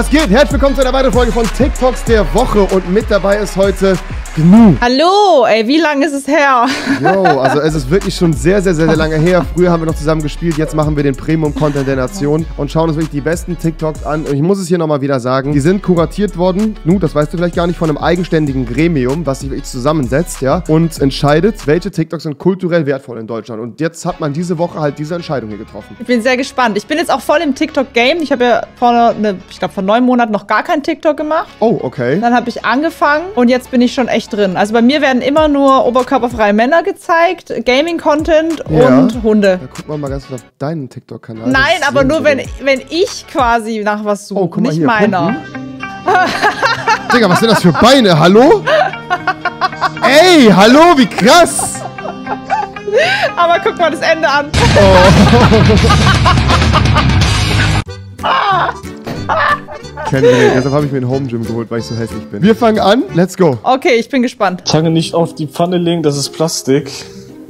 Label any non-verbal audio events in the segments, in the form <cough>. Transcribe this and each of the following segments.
Was geht? Herzlich willkommen zu einer weiteren Folge von TikToks der Woche und mit dabei ist heute Gnu. Hallo, ey, wie lange ist es her? Jo, <laughs> also es ist wirklich schon sehr, sehr, sehr, sehr lange her. Früher haben wir noch zusammen gespielt, jetzt machen wir den Premium-Content der Nation und schauen uns wirklich die besten TikToks an. Und ich muss es hier nochmal wieder sagen, die sind kuratiert worden, Gnu, das weißt du vielleicht gar nicht, von einem eigenständigen Gremium, was sich wirklich zusammensetzt, ja, und entscheidet, welche TikToks sind kulturell wertvoll in Deutschland. Und jetzt hat man diese Woche halt diese Entscheidung hier getroffen. Ich bin sehr gespannt. Ich bin jetzt auch voll im TikTok-Game. Ich habe ja vor, ne, ich glaube, vor neun Monaten noch gar kein TikTok gemacht. Oh, okay. Dann habe ich angefangen und jetzt bin ich schon echt drin. Also bei mir werden immer nur oberkörperfreie Männer gezeigt, Gaming-Content Ja. und Hunde. Da guck mal mal ganz kurz auf deinen TikTok-Kanal. Nein, aber nur wir. wenn, wenn ich quasi nach was suche, Oh, guck mal nicht hier, meiner. <laughs> Digga, was sind das für Beine? Hallo? Ey, hallo, wie krass! Aber guck mal das Ende an. <laughs> <laughs> Kennen wir nicht. Deshalb habe ich mir ein Home Gym geholt, weil ich so hässlich bin. Wir fangen an. Let's go. Okay, ich bin gespannt. Zange nicht auf die Pfanne legen, das ist Plastik.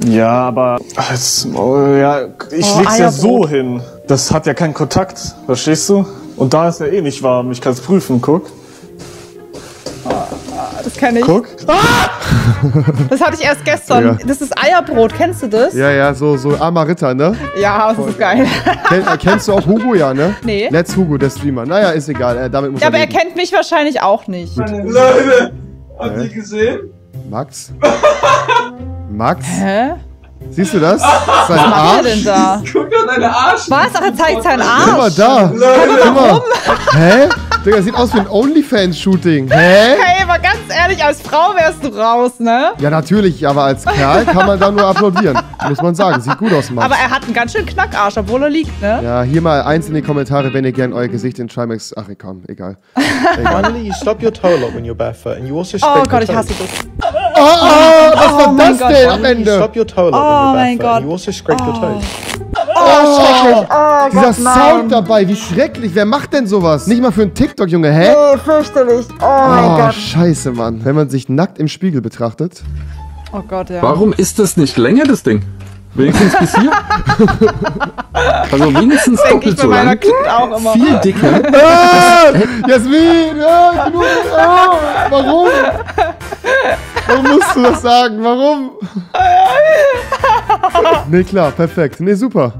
Ja, aber es, oh, ja, ich Oh, leg's ja Eierbrot. so hin. Das hat ja keinen Kontakt, verstehst du? Und da ist ja eh nicht warm. Ich kann's prüfen, guck. Das kenne ich. Guck. Das hatte ich erst gestern. Ja. Das ist Eierbrot. Kennst du das? Ja, ja, so, so armer Ritter, ne? Ja, das ist geil. Ken, äh, kennst du auch Hugo, ja, ne? Nee. Let's Hugo, der Streamer. Naja, ist egal. Äh, damit muss Ja, aber er leben. kennt mich wahrscheinlich auch nicht. Leute, habt ihr gesehen? Max? Max? Hä? Siehst du das? Sein Was macht er Arsch? denn da? Guck doch deine Arsch. Was? Ach, er zeigt seinen Arsch. da. Leute, Guck mal. Hä? Digga, sieht aus wie ein OnlyFans-Shooting. Hä? Hey, aber ganz ehrlich, als Frau wärst du raus, ne? Ja, natürlich, aber als Kerl kann man da nur applaudieren. Muss man sagen. Sieht gut aus, Max. Aber er hat einen ganz schön Knackarsch, obwohl er liegt, ne? ja, hier mal eins in die Kommentare, wenn ihr gern euer Gesicht in Trimax. Ach, komm, egal. egal. Finally, you stop your toe lock when you're barefoot, and you also Oh Gott, ich hasse toes. das. Oh, oh, was war Oh mein das denn am Finally, you Ende? stop your toe lock Oh when mein you're barefoot, and Gott. you also scrape your toes. Oh, Oh, Dieser Sound dabei, wie schrecklich. Wer macht denn sowas? Nicht mal für einen TikTok, Junge, hä? Oh, fürchterlich. Oh mein Oh, Gott. scheiße, Mann. Wenn man sich nackt im Spiegel betrachtet. Oh Gott, ja. Warum ist das nicht länger, das Ding? Wenigstens bis hier? <laughs> also wenigstens Denke ich doppelt bei so lang. Kind auch immer. Viel dicker. <laughs> Ah, Jasmin! Ah, genug, ah, warum? Warum musst du das sagen? Warum? <laughs> Nee, klar, perfekt. Nee, super.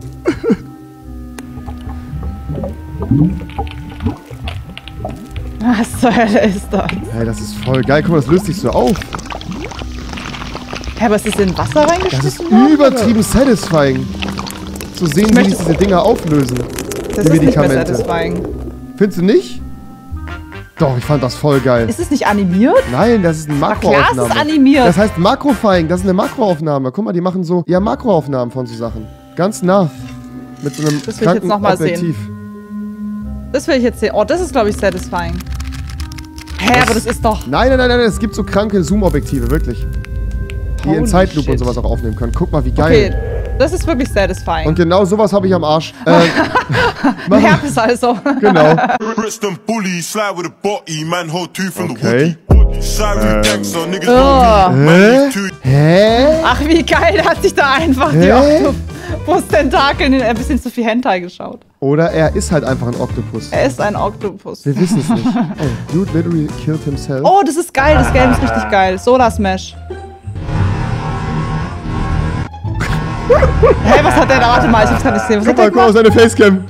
Was zur Hölle ist das? Hey, das ist voll geil. Guck mal, das löst sich so auf. Hä, aber ist das in Wasser Das reingeschmissen? ist worden, übertrieben satisfying. Zu sehen, wie sich diese Dinger auflösen. oder? Das die ist nicht mehr Medikamente. satisfying. Findest du nicht? Doch, ich fand das voll geil. Ist es nicht animiert? Nein, das ist eine klar, es ist Makroaufnahme. animiert. Das heißt Makrofying, das ist eine Makroaufnahme. Guck mal, die machen so, ja, Makroaufnahmen von so Sachen. Ganz nah. Mit so einem Das will ich jetzt kranken noch mal sehen. Das will ich jetzt sehen. Oh, das ist, glaube ich, satisfying. Hä, aber das ist doch... Nein, nein, nein, nein, es gibt so kranke Zoom-Objektive, wirklich. Die in Holy Zeitlupe und shit. sowas auch aufnehmen können. Guck mal, wie geil. Okay, das ist wirklich satisfying. Und genau sowas habe ich am Arsch. Äh, <laughs> mach- Herpes also. genau. Okay. niggas Oh. Hä? Hä? Ach, wie geil, hat sich da einfach die Hä? Oktopus-Tentakeln in ein bisschen zu viel Hentai geschaut. Oder er ist halt einfach ein Oktopus. Er ist ein Oktopus. Wir wissen es nicht. <laughs> Oh, dude literally killed himself. Oh, das ist geil, das Game ist richtig geil. Solar Smash. Hä, was hat der da? Warte mal, ich hab's gar nicht gesehen. Was Guck hat mal, guck mal, seine Facecam.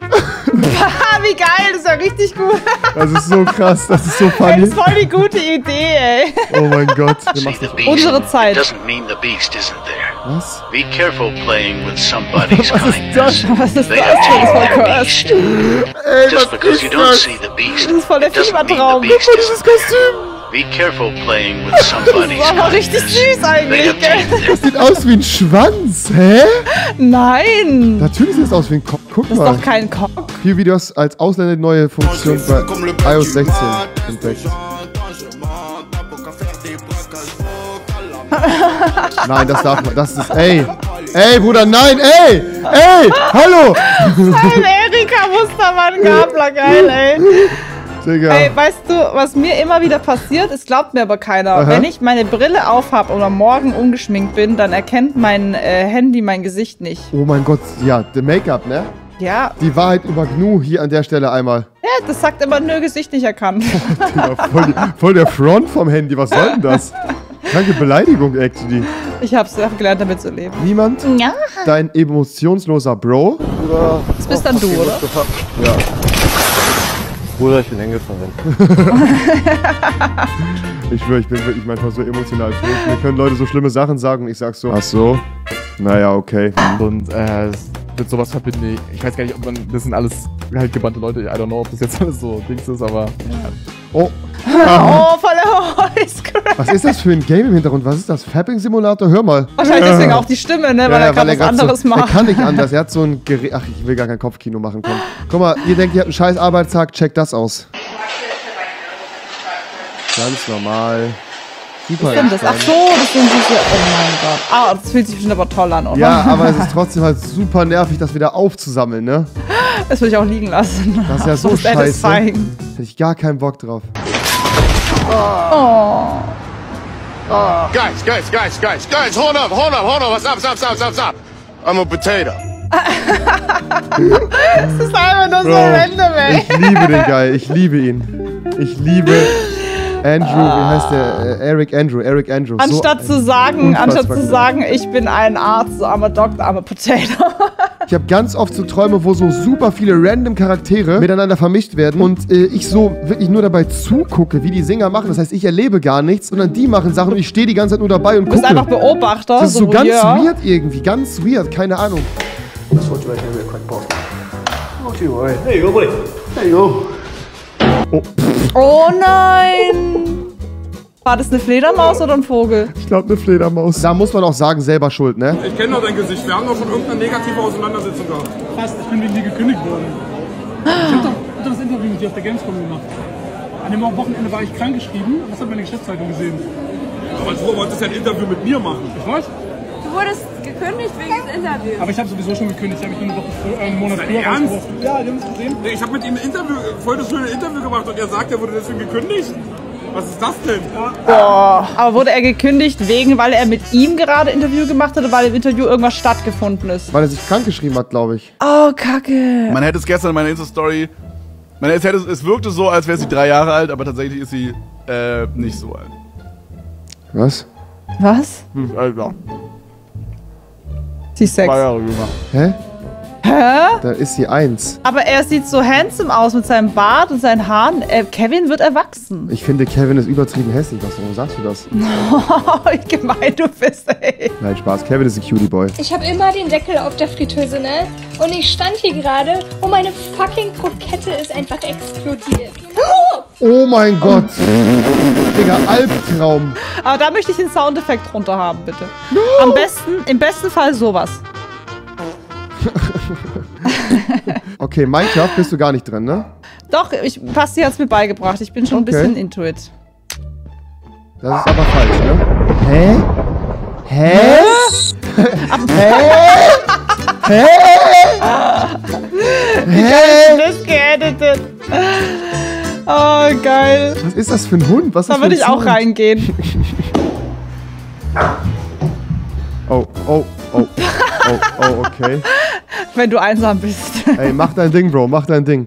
Ah, <laughs> wie geil, das ist ja richtig gut. Das ist so krass, das ist so funny. <laughs> das ist voll die gute Idee, ey. Oh mein Gott. <laughs> Unsere Zeit. Was? Be careful playing with somebody's Was ist das? Was ist They das? Das their cursed. beast. Ey, Just because you don't see the beast, Das ist voll der Fiebertraum. Guck mal, Dieses. Kostüm. Be careful playing with Das somebody's <laughs> war richtig süß eigentlich, gell? Das sieht aus wie ein Schwanz. Hä? Nein. Natürlich sieht es aus wie ein Kopf. Guck Das ist mal. doch kein Cock. Vier Videos als Ausländer neue Funktion bei iOS 16 entdeckt. <laughs> Nein, das darf man. Das ist. Ey! Ey, Bruder, nein! Ey! Ey! Hallo! Ein Erika Mustermann Gabler, geil, ey. Digga. Ey, weißt du, was mir immer wieder passiert, es glaubt mir aber keiner. Aha. Wenn ich meine Brille aufhab oder morgen ungeschminkt bin, dann erkennt mein äh, Handy mein Gesicht nicht. Oh mein Gott, ja, the Make-up, ne? Ja, Die Wahrheit über Gnu hier an der Stelle einmal. ja, das sagt immer nö, Gesicht nicht erkannt. <laughs> Ja, voll, voll der Front vom Handy, was soll denn das? Kranke Beleidigung, actually. Ich hab's einfach gelernt, damit zu leben. Niemand? Ja. Dein emotionsloser Bro? Das bist dann du, oder? Bruder, ich bin Engelverein. <laughs> Ich schwöre, ich bin wirklich manchmal so emotional. Mir können Leute so schlimme Sachen sagen und ich sag so, ach so? Naja, okay. Und äh, mit sowas verbinde ich. Ich weiß gar nicht, ob man. Das sind alles halt gebannte Leute. I don't know, ob das jetzt alles so Dings ist, aber. Oh, <laughs> Oh, was ist das für ein Game im Hintergrund? Was ist das? Fapping-Simulator? Hör mal. Wahrscheinlich deswegen auch die Stimme, ne? Weil er gerade was anderes so, Er macht. kann nicht anders. <laughs> Er hat so ein Gerät. Ach, ich will gar kein Kopfkino machen. Komm. Guck mal, ihr denkt, ihr habt einen scheiß Arbeitstag. Checkt das aus. Ganz normal. Super denn das? Ach so, das sind diese. Oh mein Gott. Ah, das fühlt sich bestimmt aber toll an, oder? Ja, aber es ist <laughs> trotzdem halt super nervig, das wieder aufzusammeln, ne? Das würde ich auch liegen lassen. Das ist ja <laughs> so es scheiße. Hätte ich gar keinen Bock drauf. Oh. Guys, guys, guys, guys, guys, hold up, hold up, hold up. Stop, stop, stop, stop, stop. I'm a potato. Das ist einfach nur so Bro, random, ey. Ich liebe den Guy. Ich liebe ihn. Ich liebe Andrew, wie heißt der? Äh, Eric Andrew, Eric Andrew. So Anstatt zu sagen, anstatt zu sagen, ich bin ein Arzt, so I'm a doctor, I'm a potato. <laughs> Ich habe ganz oft so Träume, wo so super viele random Charaktere miteinander vermischt werden und äh, ich so wirklich nur dabei zugucke, wie die Sänger machen. Das heißt, ich erlebe gar nichts, sondern die machen Sachen und ich stehe die ganze Zeit nur dabei und Du bist gucke. einfach Beobachter. das ist so ganz Voyeur. weird irgendwie, ganz weird, keine Ahnung. Oh nein! War das eine Fledermaus oder ein Vogel? Ich glaube, eine Fledermaus. Da muss man auch sagen, selber schuld, ne? Ich kenne doch dein Gesicht. Wir haben doch schon irgendeine negative Auseinandersetzung gehabt. Fast, ich bin wegen dir gekündigt worden. Ich hab doch das Interview mit dir auf der Gamescom gemacht. An dem Wochenende war ich krankgeschrieben, das hat meine Geschäftszeitung gesehen. Aber du wolltest ja ein Interview mit mir machen. Ich weiß, Du wurdest gekündigt wegen des Interviews. aber ich habe sowieso schon gekündigt, ich habe mich nur eine Woche früher, äh, einen Monat früher Ernst? Ja, die haben es gesehen. Ich habe mit ihm ein Interview, voll das schöne Interview gemacht und er sagt, er wurde deswegen gekündigt. Was ist das denn? Aber wurde er gekündigt wegen, weil er mit ihm gerade Interview gemacht hat oder weil im Interview irgendwas stattgefunden ist? Weil er sich krank geschrieben hat, glaube ich. Oh, Kacke. Man hätte es gestern in meiner Insta-Story. Man, es, hätte, es wirkte so, als wäre sie drei Jahre alt, aber tatsächlich ist sie äh, nicht so alt. Was? Was? Hm, äh, ja, Sie ist sechs. zwei Jahre jünger. Hä? Hä? Da ist sie eins. Aber er sieht so handsome aus mit seinem Bart und seinen Haaren. Äh, Kevin wird erwachsen. Ich finde, Kevin ist übertrieben hässlich. Was, warum sagst du das? <laughs> Oh, wie gemein du bist, ey. Nein, Spaß. Kevin ist ein Cutie Boy. Ich habe immer den Deckel auf der Fritteuse, ne? Und ich stand hier gerade und meine fucking Krokette ist einfach explodiert. Oh mein Gott. Digga, Albtraum. Aber da möchte ich den Soundeffekt drunter haben, bitte. Am besten, im besten Fall sowas. Okay, Minecraft bist du gar nicht drin, ne? Doch, ich, Basti hat es mir beigebracht. Ich bin schon Okay. ein bisschen into it. Das ist aber falsch, ne? Hä? Hä? <laughs> Hä? Hä? Hä? Das geeditet. Oh, geil. Was ist das für ein Hund? Was ist Da würde ich auch reingehen. Oh, oh, oh. Oh, oh, okay. Wenn du einsam bist. <laughs> Ey, mach dein Ding, Bro, mach dein Ding.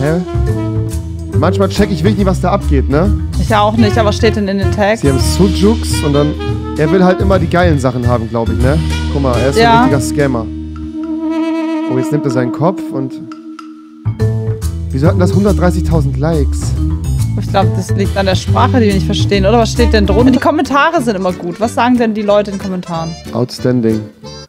Hä? Manchmal check ich wirklich nicht, was da abgeht, ne? Ich auch nicht, aber steht denn in den Tags? Sie haben Sujux und dann. Er will halt immer die geilen Sachen haben, glaube ich, ne? Guck mal, er ist Ja. ein richtiger Scammer. Oh, jetzt nimmt er seinen Kopf und. Wieso hatten das 130.000 Likes? Ich glaube, das liegt an der Sprache, die wir nicht verstehen. Oder was steht denn drunter? Die Kommentare sind immer gut. Was sagen denn die Leute in den Kommentaren? Outstanding.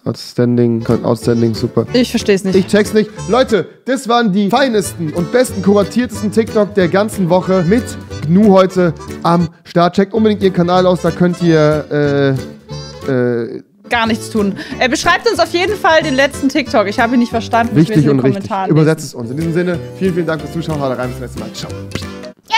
Outstanding, outstanding, super. Ich verstehe es nicht. Ich check's nicht. Leute, das waren die feinesten und besten kuratiertesten TikTok der ganzen Woche mit Gnu heute am Start. Checkt unbedingt ihren Kanal aus, da könnt ihr äh, äh, Gar nichts tun. Er beschreibt uns auf jeden Fall den letzten TikTok. Ich habe ihn nicht verstanden. Ich will wichtig in den und richtig. Kommentaren Übersetzt es uns. In diesem Sinne, vielen, vielen Dank fürs Zuschauen. Haut rein, bis zum nächsten Mal. Ciao.